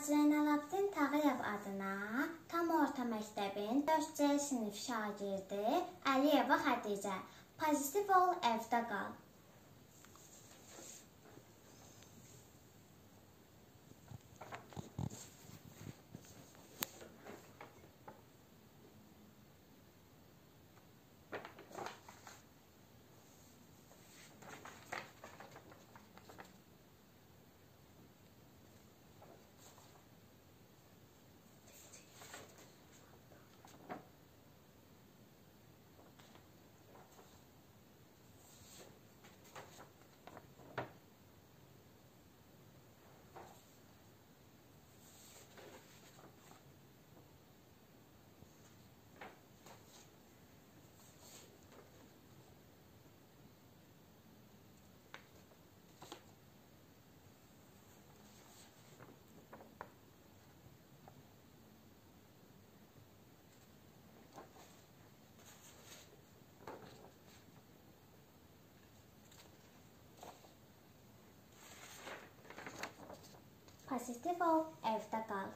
Hacı Zeynalabdin Tağıyev adına tam orta məktəbin 4C sinif şagirdi Əliyeva Xədicə. Pozitiv ol, evdə qal. Pozitiv ol, evdə qal.